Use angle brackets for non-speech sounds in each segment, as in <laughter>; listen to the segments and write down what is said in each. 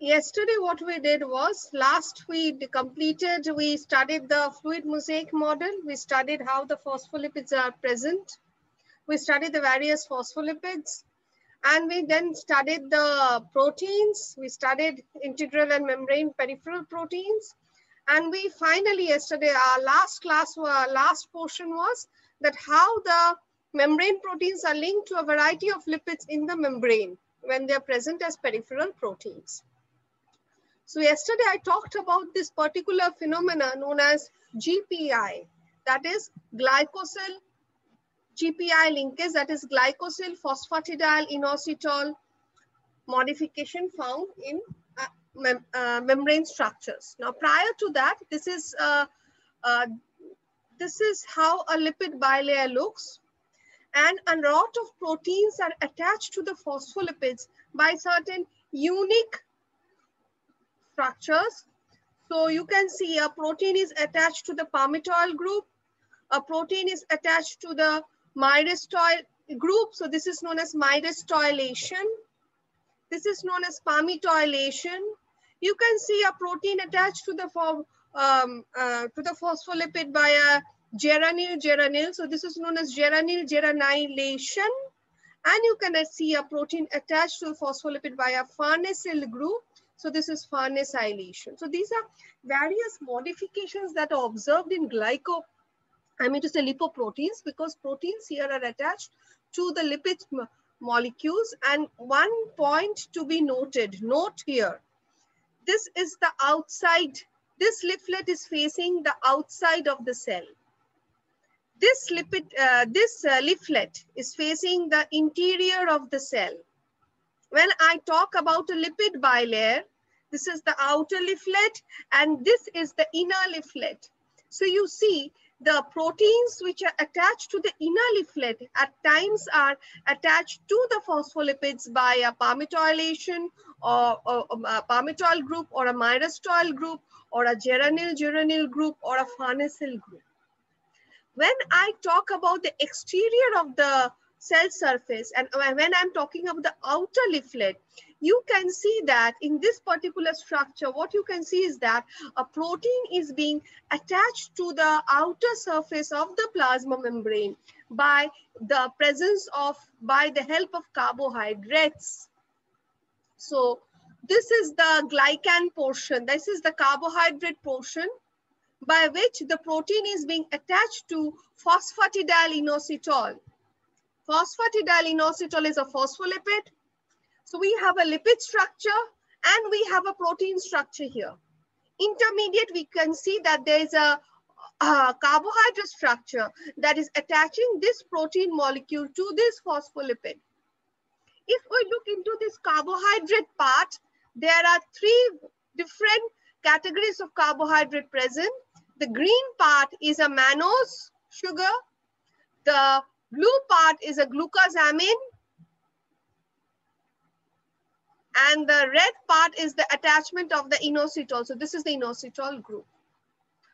yesterday what we did was last we completed we studied the fluid mosaic model. We studied how the phospholipids are present. We studied the various phospholipids. And we then studied the proteins. We studied integral and membrane peripheral proteins. And we finally yesterday our last class our last portion was that how the membrane proteins are linked to a variety of lipids in the membrane when they're present as peripheral proteins so yesterday I talked about this particular phenomena known as GPI, that is glycosyl GPI linkage, that is glycosyl phosphatidyl inositol modification found in uh, mem uh, membrane structures. Now, prior to that, this is uh, uh this is how a lipid bilayer looks, and a lot of proteins are attached to the phospholipids by certain unique structures. So you can see a protein is attached to the palmitoyl group. A protein is attached to the myristoyl group. So this is known as myristoylation. This is known as palmitoylation. You can see a protein attached to the um, uh, to the phospholipid by a geranyl geranyl. So this is known as geranyl geranylation. And you can see a protein attached to a phospholipid via farnesyl group. So this is farnesylation. So these are various modifications that are observed in glyco, I mean to say lipoproteins because proteins here are attached to the lipid molecules. And one point to be noted, note here, this is the outside, this leaflet is facing the outside of the cell. This lipid, uh, this uh, leaflet is facing the interior of the cell when I talk about a lipid bilayer, this is the outer leaflet and this is the inner leaflet. So you see the proteins which are attached to the inner leaflet at times are attached to the phospholipids by a palmitoylation or, or, or a palmitoyl group or a myristoyl group or a geranyl geranyl group or a farnesyl group. When I talk about the exterior of the cell surface. And when I'm talking about the outer leaflet, you can see that in this particular structure, what you can see is that a protein is being attached to the outer surface of the plasma membrane by the presence of, by the help of carbohydrates. So this is the glycan portion. This is the carbohydrate portion by which the protein is being attached to phosphatidylinositol. Phosphatidylinositol is a phospholipid. So we have a lipid structure and we have a protein structure here. Intermediate, we can see that there is a, a carbohydrate structure that is attaching this protein molecule to this phospholipid. If we look into this carbohydrate part, there are three different categories of carbohydrate present. The green part is a mannose sugar. The Blue part is a glucosamine. And the red part is the attachment of the inositol. So this is the inositol group.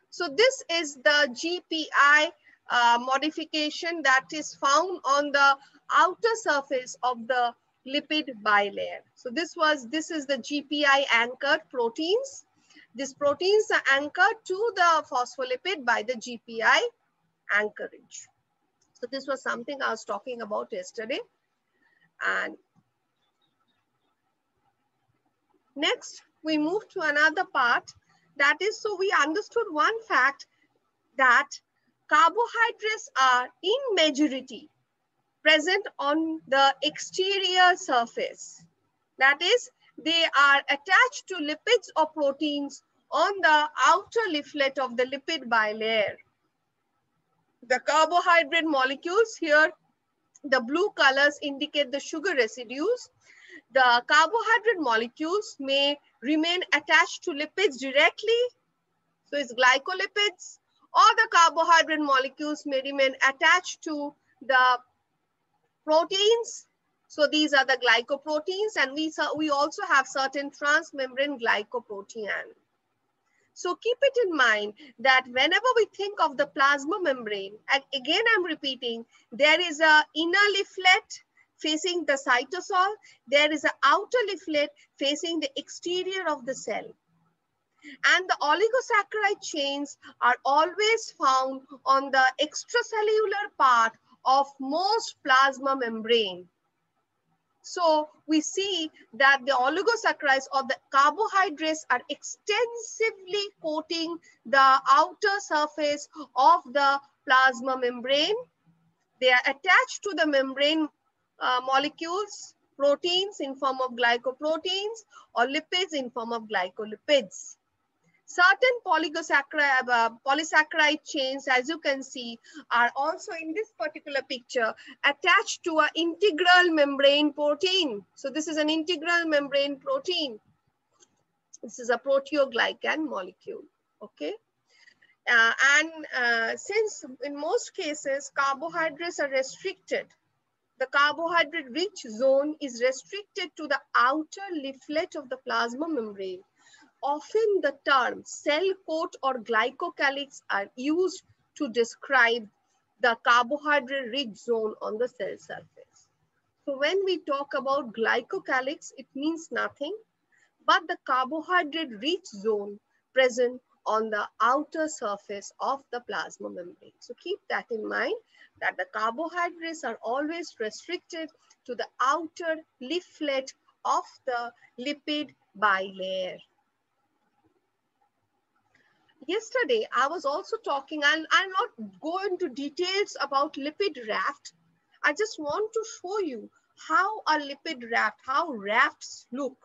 So this is the GPI uh, modification that is found on the outer surface of the lipid bilayer. So this was, this is the GPI anchored proteins. These proteins are anchored to the phospholipid by the GPI anchorage. So this was something I was talking about yesterday. And next, we move to another part. That is, so we understood one fact that carbohydrates are in majority present on the exterior surface. That is, they are attached to lipids or proteins on the outer leaflet of the lipid bilayer the carbohydrate molecules here, the blue colors indicate the sugar residues. The carbohydrate molecules may remain attached to lipids directly. So it's glycolipids or the carbohydrate molecules may remain attached to the proteins. So these are the glycoproteins and we, we also have certain transmembrane glycoprotein. So keep it in mind that whenever we think of the plasma membrane, and again I'm repeating, there is a inner leaflet, facing the cytosol. There is an outer leaflet facing the exterior of the cell. And the oligosaccharide chains are always found on the extracellular part of most plasma membrane. So we see that the oligosaccharides or the carbohydrates are extensively coating the outer surface of the plasma membrane. They are attached to the membrane uh, molecules, proteins in form of glycoproteins or lipids in form of glycolipids. Certain polysaccharide, uh, polysaccharide chains, as you can see, are also in this particular picture attached to an integral membrane protein. So this is an integral membrane protein. This is a proteoglycan molecule, okay? Uh, and uh, since in most cases, carbohydrates are restricted, the carbohydrate rich zone is restricted to the outer leaflet of the plasma membrane often the term cell coat or glycocalyx are used to describe the carbohydrate rich zone on the cell surface. So when we talk about glycocalyx, it means nothing but the carbohydrate rich zone present on the outer surface of the plasma membrane. So keep that in mind that the carbohydrates are always restricted to the outer leaflet of the lipid bilayer yesterday I was also talking, and I'll not go into details about lipid raft. I just want to show you how a lipid raft, how rafts look.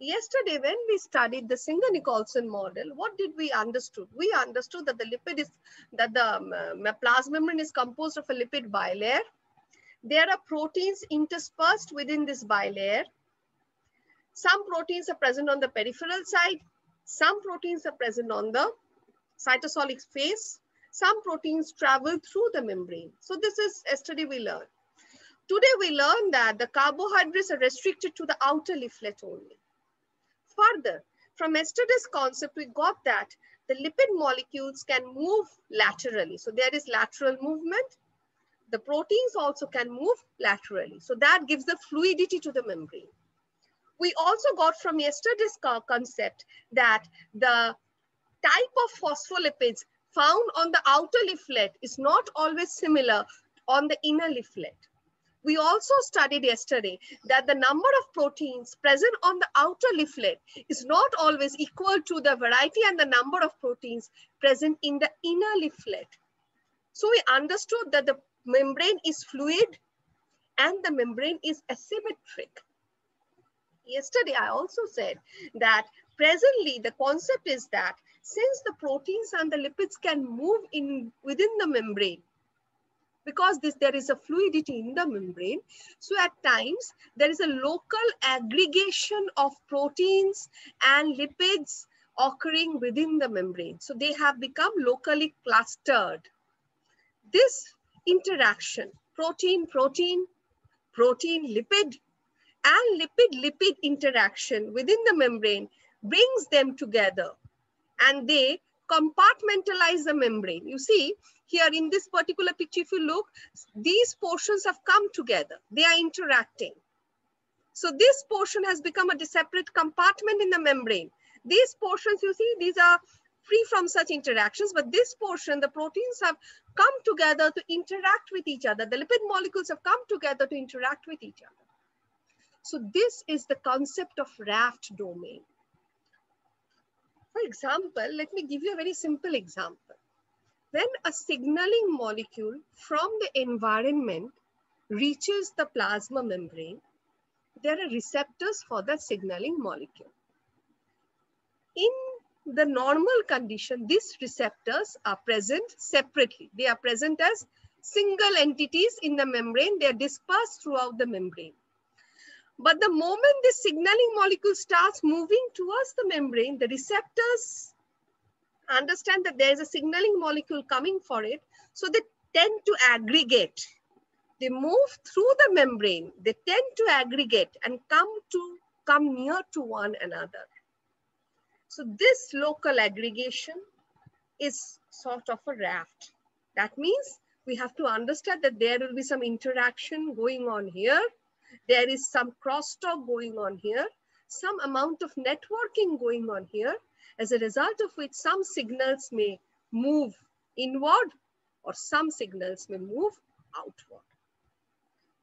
Yesterday, when we studied the Singer-Nicolson model, what did we understood? We understood that the lipid is, that the um, uh, plasma membrane is composed of a lipid bilayer. There are proteins interspersed within this bilayer. Some proteins are present on the peripheral side, some proteins are present on the cytosolic phase. Some proteins travel through the membrane. So this is yesterday we learned. Today we learned that the carbohydrates are restricted to the outer leaflet only. Further, from yesterday's concept, we got that the lipid molecules can move laterally. So there is lateral movement. The proteins also can move laterally. So that gives the fluidity to the membrane we also got from yesterday's concept that the type of phospholipids found on the outer leaflet is not always similar on the inner leaflet. We also studied yesterday that the number of proteins present on the outer leaflet is not always equal to the variety and the number of proteins present in the inner leaflet. So we understood that the membrane is fluid and the membrane is asymmetric yesterday I also said that presently the concept is that since the proteins and the lipids can move in within the membrane, because this, there is a fluidity in the membrane. So at times there is a local aggregation of proteins and lipids occurring within the membrane. So they have become locally clustered. This interaction, protein-protein, protein-lipid and lipid-lipid interaction within the membrane brings them together and they compartmentalize the membrane. You see, here in this particular picture, if you look, these portions have come together. They are interacting. So this portion has become a separate compartment in the membrane. These portions, you see, these are free from such interactions, but this portion, the proteins have come together to interact with each other. The lipid molecules have come together to interact with each other. So this is the concept of raft domain. For example, let me give you a very simple example. When a signaling molecule from the environment reaches the plasma membrane, there are receptors for the signaling molecule. In the normal condition, these receptors are present separately. They are present as single entities in the membrane. They are dispersed throughout the membrane. But the moment the signaling molecule starts moving towards the membrane, the receptors understand that there's a signaling molecule coming for it. So they tend to aggregate. They move through the membrane. They tend to aggregate and come to come near to one another. So this local aggregation is sort of a raft. That means we have to understand that there will be some interaction going on here. There is some crosstalk going on here, some amount of networking going on here, as a result of which some signals may move inward or some signals may move outward.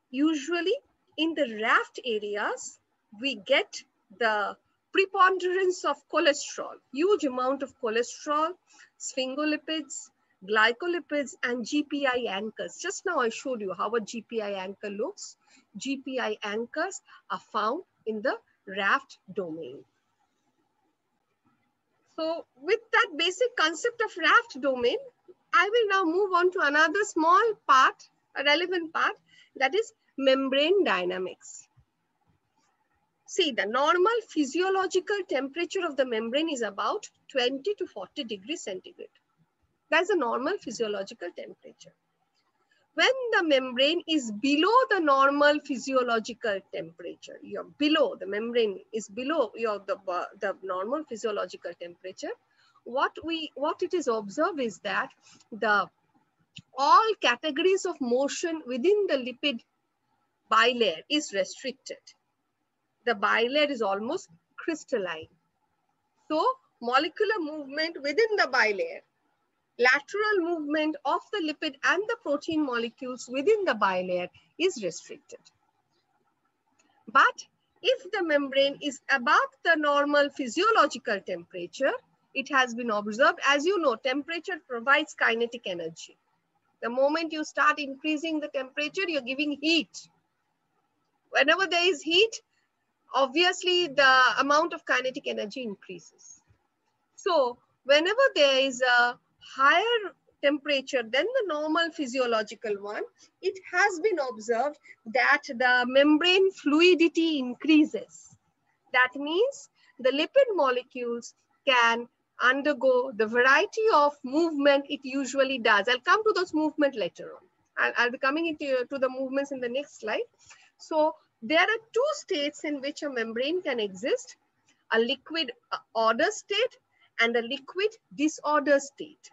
Usually in the raft areas, we get the preponderance of cholesterol, huge amount of cholesterol, sphingolipids, glycolipids, and GPI anchors. Just now I showed you how a GPI anchor looks. GPI anchors are found in the raft domain. So with that basic concept of raft domain, I will now move on to another small part, a relevant part, that is membrane dynamics. See, the normal physiological temperature of the membrane is about 20 to 40 degrees centigrade. That's a normal physiological temperature. When the membrane is below the normal physiological temperature, you're below, the membrane is below your, the, the normal physiological temperature, what we what it is observed is that the all categories of motion within the lipid bilayer is restricted. The bilayer is almost crystalline. So molecular movement within the bilayer, lateral movement of the lipid and the protein molecules within the bilayer is restricted. But if the membrane is above the normal physiological temperature, it has been observed. As you know, temperature provides kinetic energy. The moment you start increasing the temperature, you're giving heat. Whenever there is heat, obviously the amount of kinetic energy increases. So whenever there is a higher temperature than the normal physiological one, it has been observed that the membrane fluidity increases. That means the lipid molecules can undergo the variety of movement it usually does. I'll come to those movement later on. I'll, I'll be coming into to the movements in the next slide. So there are two states in which a membrane can exist, a liquid uh, order state and a liquid disorder state.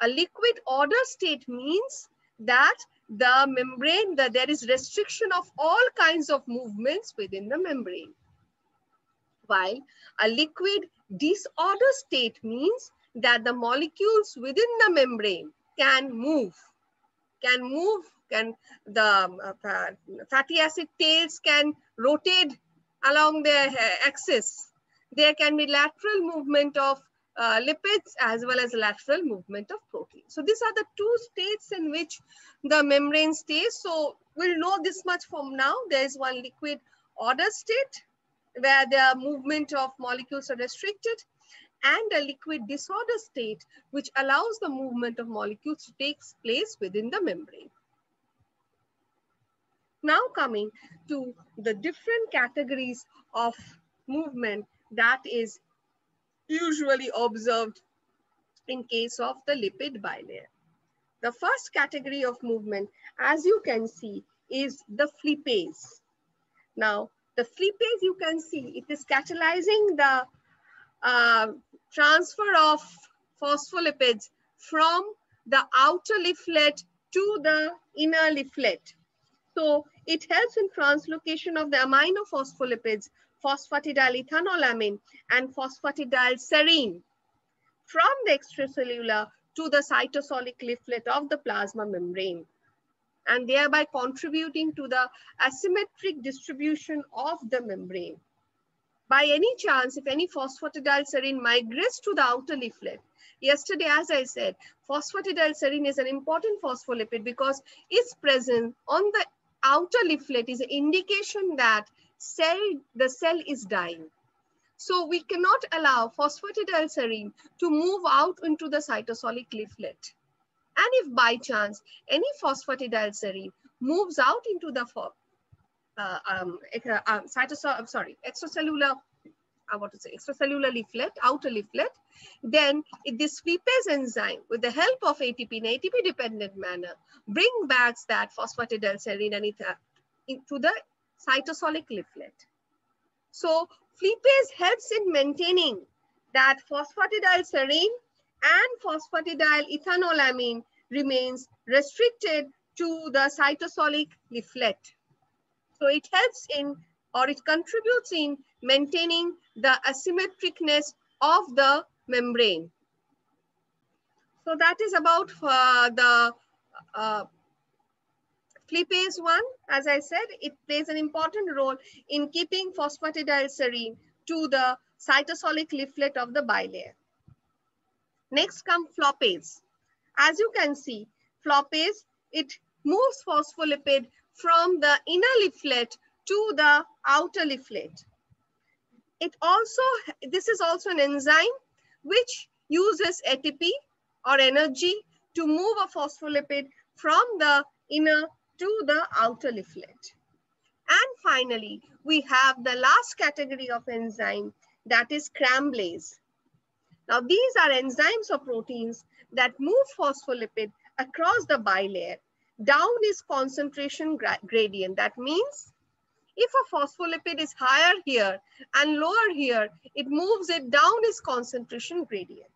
A liquid order state means that the membrane, that there is restriction of all kinds of movements within the membrane. While a liquid disorder state means that the molecules within the membrane can move, can move, can the uh, fatty acid tails can rotate along their uh, axis. There can be lateral movement of uh, lipids as well as lateral movement of protein. So these are the two states in which the membrane stays. So we'll know this much from now. There is one liquid order state where the movement of molecules are restricted and a liquid disorder state, which allows the movement of molecules to take place within the membrane. Now coming to the different categories of movement that is usually observed in case of the lipid bilayer. The first category of movement, as you can see, is the flippase. Now, the flippase you can see, it is catalyzing the uh, transfer of phospholipids from the outer leaflet to the inner leaflet. So it helps in translocation of the amino phospholipids, phosphatidylethanolamine and phosphatidylserine from the extracellular to the cytosolic leaflet of the plasma membrane and thereby contributing to the asymmetric distribution of the membrane. By any chance, if any phosphatidylserine migrates to the outer leaflet, yesterday, as I said, phosphatidylserine is an important phospholipid because its presence on the outer leaflet is an indication that cell, the cell is dying. So we cannot allow phosphatidylserine to move out into the cytosolic leaflet. And if by chance any phosphatidylserine moves out into the uh, um, uh, cytosol, I'm sorry, extracellular, I want to say extracellular leaflet, outer leaflet, then this flippase enzyme with the help of ATP in ATP dependent manner, bring back that phosphatidylserine and it, uh, into the cytosolic leaflet. So flippase helps in maintaining that phosphatidylserine and phosphatidyl ethanolamine remains restricted to the cytosolic leaflet. So it helps in or it contributes in maintaining the asymmetricness of the membrane. So that is about uh, the uh, Flippase 1. As I said, it plays an important role in keeping phosphatidylserine to the cytosolic leaflet of the bilayer. Next come floppase. As you can see, floppase, it moves phospholipid from the inner leaflet to the outer leaflet. It also, this is also an enzyme which uses ATP or energy to move a phospholipid from the inner to the outer leaflet. And finally, we have the last category of enzyme that is scramblase. Now, these are enzymes or proteins that move phospholipid across the bilayer down its concentration gra gradient. That means if a phospholipid is higher here and lower here, it moves it down its concentration gradient.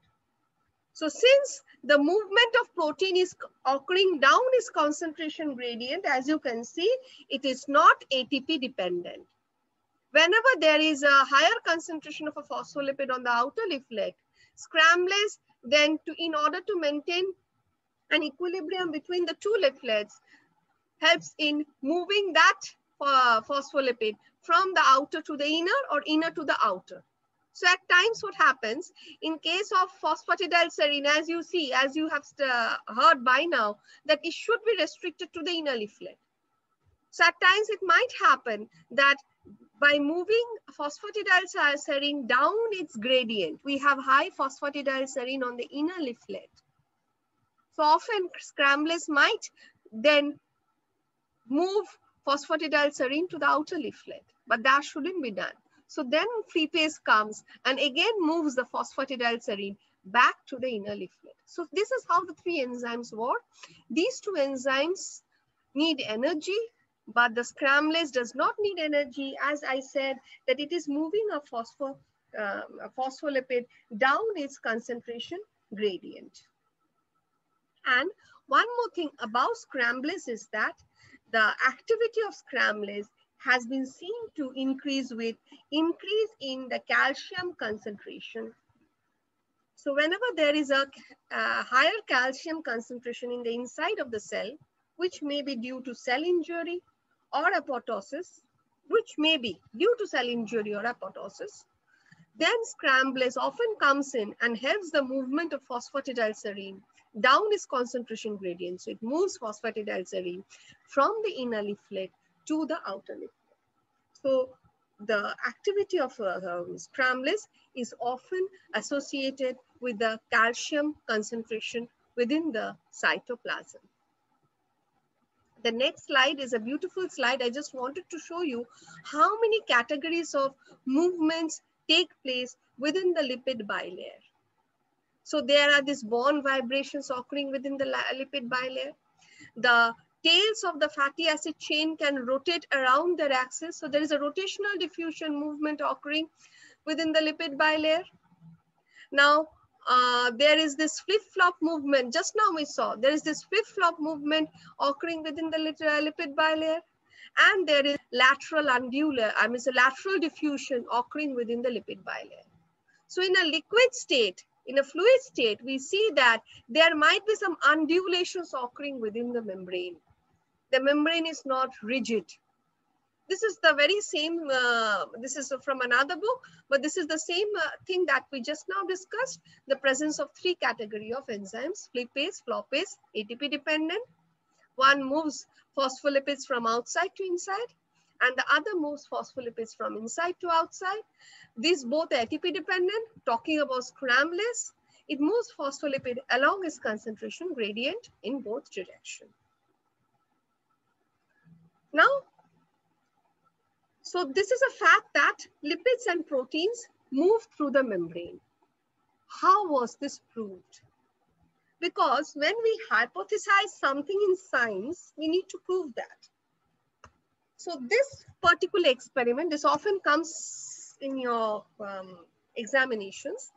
So since the movement of protein is occurring down its concentration gradient, as you can see, it is not ATP dependent. Whenever there is a higher concentration of a phospholipid on the outer leaflet, scramblase then to, in order to maintain an equilibrium between the two leaflets helps in moving that uh, phospholipid from the outer to the inner or inner to the outer. So at times what happens in case of phosphatidylserine, as you see, as you have uh, heard by now, that it should be restricted to the inner leaflet. So at times it might happen that by moving phosphatidylserine down its gradient, we have high phosphatidylserine on the inner leaflet. So often scramblase might then move phosphatidylserine to the outer leaflet, but that shouldn't be done. So then Flippase comes and again moves the phosphatidylserine back to the inner leaflet. So this is how the three enzymes work. These two enzymes need energy, but the scramblase does not need energy. As I said, that it is moving a, uh, a phospholipid down its concentration gradient. And one more thing about scramblase is that the activity of scramblase has been seen to increase with increase in the calcium concentration. So whenever there is a, a, higher calcium concentration in the inside of the cell, which may be due to cell injury or apoptosis, which may be due to cell injury or apoptosis, then scramblase often comes in and helps the movement of phosphatidylserine down its concentration gradient. So it moves phosphatidylserine from the inner leaflet to the outer leaflet. So the activity of uh, um, scramblase is often associated with the calcium concentration within the cytoplasm. The next slide is a beautiful slide. I just wanted to show you how many categories of movements take place within the lipid bilayer. So there are these bond vibrations occurring within the lipid bilayer. The tails of the fatty acid chain can rotate around their axis. So there is a rotational diffusion movement occurring within the lipid bilayer. Now, uh, there is this flip-flop movement. Just now we saw there is this flip-flop movement occurring within the lipid bilayer. And there is lateral undular, I mean, a lateral diffusion occurring within the lipid bilayer. So in a liquid state, in a fluid state, we see that there might be some undulations occurring within the membrane. The membrane is not rigid. This is the very same, uh, this is from another book, but this is the same uh, thing that we just now discussed, the presence of three category of enzymes, flippase, floppase, ATP dependent. One moves phospholipids from outside to inside, and the other moves phospholipids from inside to outside. These both ATP dependent, talking about scramblase, it moves phospholipid along its concentration gradient in both directions. Now, so this is a fact that lipids and proteins move through the membrane. How was this proved? Because when we hypothesize something in science, we need to prove that. So this particular experiment, this often comes in your um, examinations.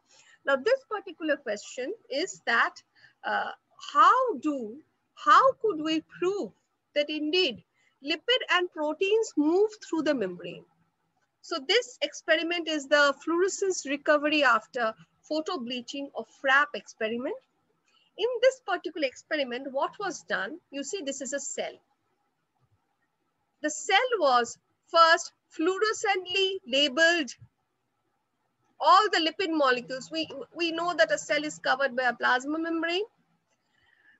Now this particular question is that uh, how do how could we prove that indeed lipid and proteins move through the membrane? So this experiment is the fluorescence recovery after photo-bleaching of FRAP experiment. In this particular experiment, what was done? You see, this is a cell. The cell was first fluorescently labeled all the lipid molecules. We, we know that a cell is covered by a plasma membrane.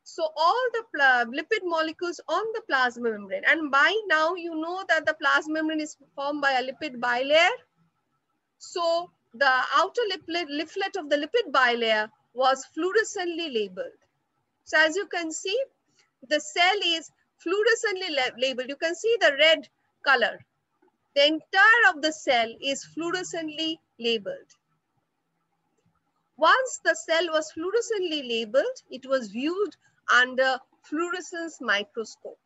So all the lipid molecules on the plasma membrane, and by now you know that the plasma membrane is formed by a lipid bilayer. So the outer leaflet of the lipid bilayer was fluorescently labeled. So as you can see, the cell is fluorescently labeled. You can see the red color. The entire of the cell is fluorescently labeled. Once the cell was fluorescently labeled, it was viewed under fluorescence microscope.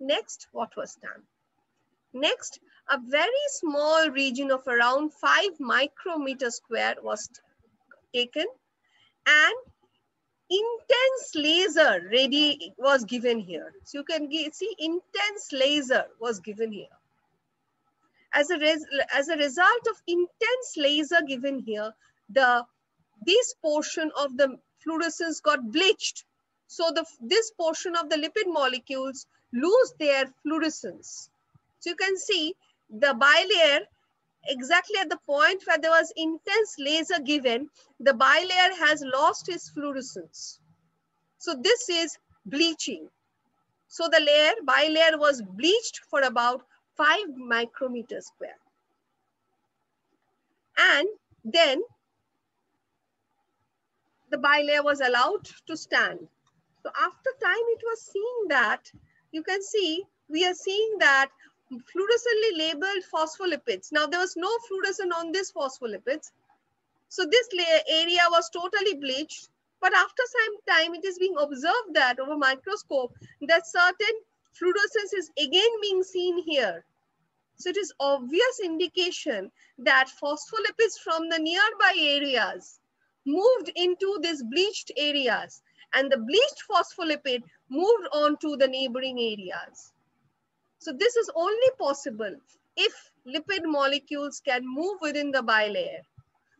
Next, what was done? Next, a very small region of around 5 micrometer square was taken and intense laser radi was given here. So you can see intense laser was given here. As a, as a result of intense laser given here, the this portion of the fluorescence got bleached. So the, this portion of the lipid molecules lose their fluorescence. So you can see the bilayer exactly at the point where there was intense laser given, the bilayer has lost its fluorescence. So this is bleaching. So the layer, bilayer was bleached for about five micrometers square. And then the bilayer was allowed to stand. So after time it was seen that, you can see, we are seeing that fluorescently labeled phospholipids. Now there was no fluorescent on this phospholipids. So this area was totally bleached. But after some time, it is being observed that over microscope that certain fluorescence is again being seen here. So it is obvious indication that phospholipids from the nearby areas moved into these bleached areas and the bleached phospholipid moved on to the neighboring areas. So this is only possible if lipid molecules can move within the bilayer.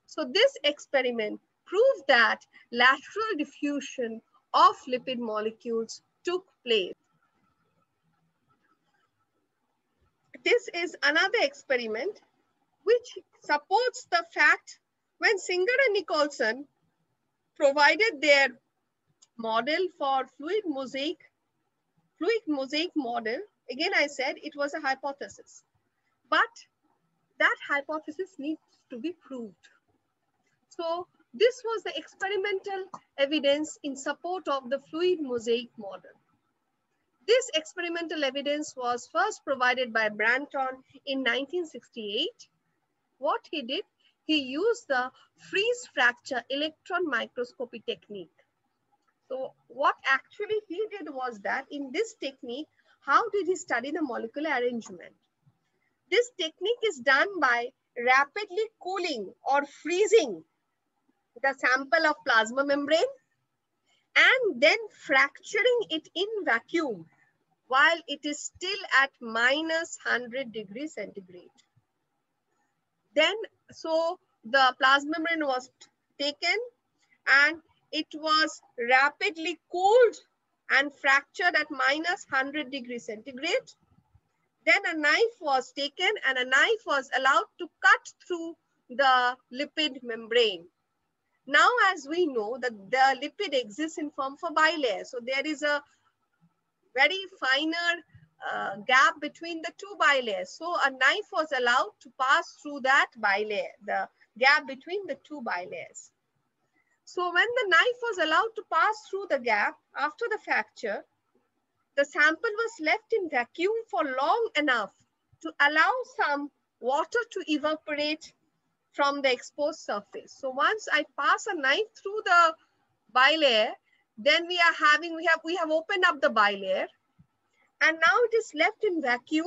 So this experiment proved that lateral diffusion of lipid molecules took place. This is another experiment which supports the fact when Singer and Nicolson provided their model for fluid mosaic, fluid mosaic model, again I said it was a hypothesis, but that hypothesis needs to be proved. So this was the experimental evidence in support of the fluid mosaic model. This experimental evidence was first provided by Branton in 1968. What he did, he used the freeze fracture electron microscopy technique. So what actually he did was that in this technique, how did he study the molecular arrangement? This technique is done by rapidly cooling or freezing the sample of plasma membrane and then fracturing it in vacuum while it is still at minus 100 degrees centigrade. Then, so the plasma membrane was taken and it was rapidly cooled and fractured at minus 100 degrees centigrade. Then a knife was taken and a knife was allowed to cut through the lipid membrane. Now, as we know that the lipid exists in form for bilayer. So there is a very finer uh, gap between the two bilayers. So a knife was allowed to pass through that bilayer, the gap between the two bilayers. So when the knife was allowed to pass through the gap after the fracture, the sample was left in vacuum for long enough to allow some water to evaporate from the exposed surface. So once I pass a knife through the bilayer, then we are having, we have, we have opened up the bilayer and now it is left in vacuum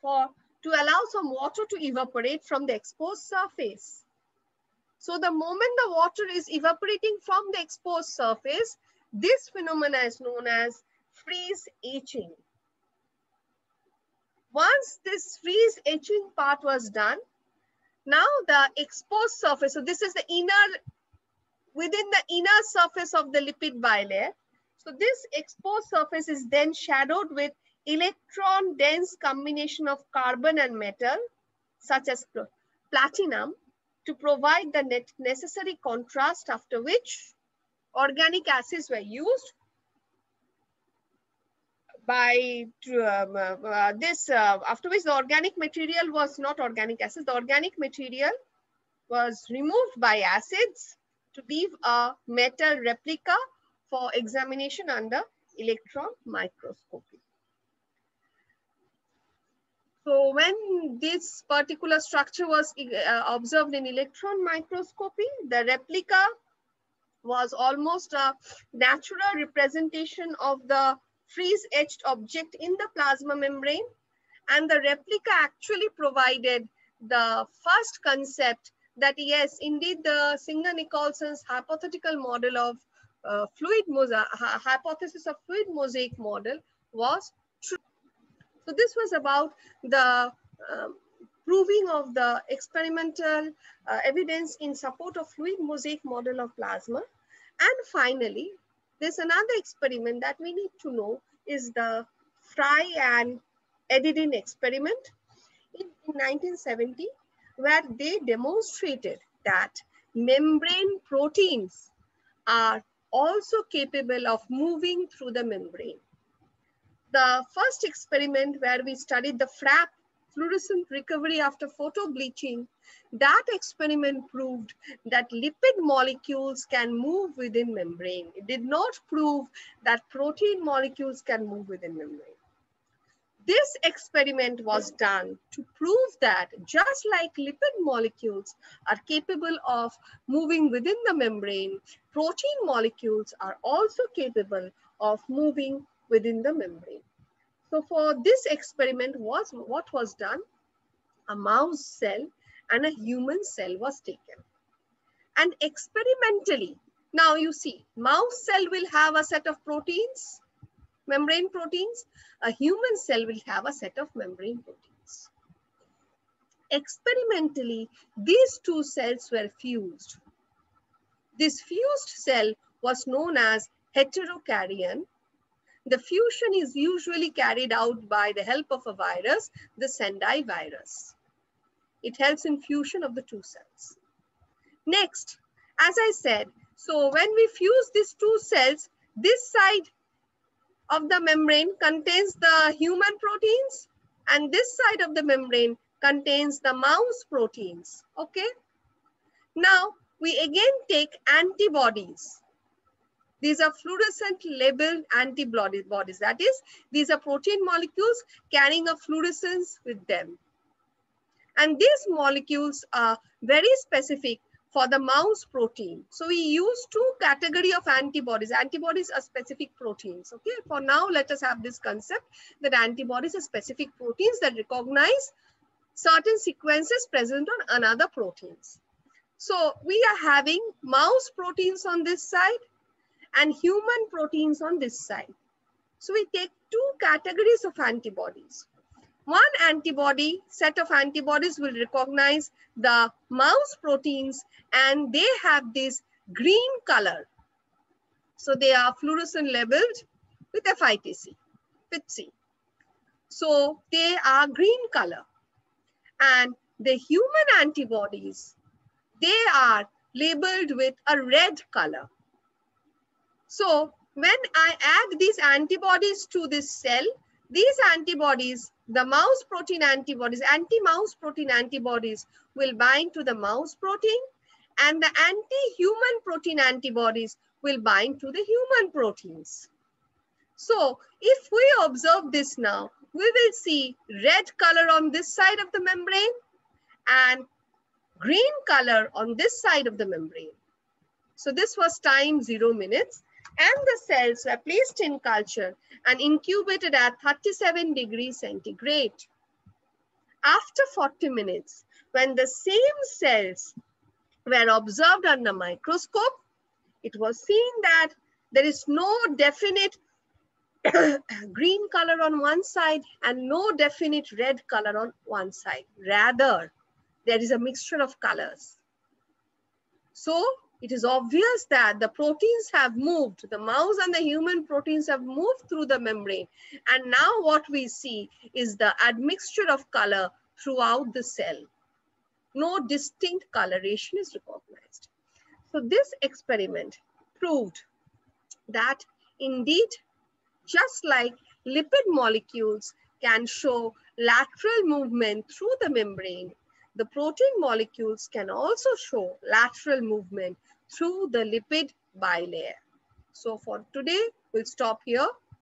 for to allow some water to evaporate from the exposed surface. So the moment the water is evaporating from the exposed surface, This phenomena is known as freeze etching. Once this freeze etching part was done, now the exposed surface, so this is the inner, within the inner surface of the lipid bilayer. So this exposed surface is then shadowed with electron dense combination of carbon and metal, such as platinum, to provide the necessary contrast after which organic acids were used by um, uh, this, uh, after which the organic material was not organic acids, the organic material was removed by acids to leave a metal replica for examination under electron microscopy. So when this particular structure was uh, observed in electron microscopy, the replica was almost a natural representation of the freeze etched object in the plasma membrane. And the replica actually provided the first concept that yes, indeed the Singer-Nicolson's hypothetical model of uh, fluid mosaic, hypothesis of fluid mosaic model was true. So this was about the um, proving of the experimental uh, evidence in support of fluid mosaic model of plasma. And finally, there's another experiment that we need to know is the Frye and Edidin experiment in, in 1970, where they demonstrated that membrane proteins are also capable of moving through the membrane. The first experiment where we studied the FRAP fluorescent recovery after photo bleaching, that experiment proved that lipid molecules can move within membrane. It did not prove that protein molecules can move within membrane. This experiment was done to prove that just like lipid molecules are capable of moving within the membrane, protein molecules are also capable of moving within the membrane. So for this experiment was what was done? A mouse cell and a human cell was taken. And experimentally, now you see, mouse cell will have a set of proteins, membrane proteins. A human cell will have a set of membrane proteins. Experimentally, these two cells were fused. This fused cell was known as heterokaryon the fusion is usually carried out by the help of a virus, the Sendai virus. It helps in fusion of the two cells. Next, as I said, so when we fuse these two cells, this side of the membrane contains the human proteins and this side of the membrane contains the mouse proteins, okay? Now, we again take antibodies these are fluorescent labeled antibodies. That is, these are protein molecules carrying a fluorescence with them. And these molecules are very specific for the mouse protein. So we use two category of antibodies. Antibodies are specific proteins. Okay, for now, let us have this concept that antibodies are specific proteins that recognize certain sequences present on another proteins. So we are having mouse proteins on this side and human proteins on this side. So we take two categories of antibodies. One antibody, set of antibodies will recognize the mouse proteins and they have this green color. So they are fluorescent labeled with FITC, FITC. So they are green color. And the human antibodies, they are labeled with a red color. So when I add these antibodies to this cell, these antibodies, the mouse protein antibodies, anti-mouse protein antibodies will bind to the mouse protein and the anti-human protein antibodies will bind to the human proteins. So if we observe this now, we will see red color on this side of the membrane and green color on this side of the membrane. So this was time zero minutes and the cells were placed in culture and incubated at 37 degrees centigrade. After 40 minutes, when the same cells were observed under microscope, it was seen that There is no definite <coughs> green color on one side and no definite red color on one side. Rather, there is a mixture of colors. So it is obvious that the proteins have moved, the mouse and the human proteins have moved through the membrane. And now what we see is the admixture of color throughout the cell. No distinct coloration is recognized. So this experiment proved that indeed, just like lipid molecules can show lateral movement through the membrane, the protein molecules can also show lateral movement through the lipid bilayer. So for today, we'll stop here.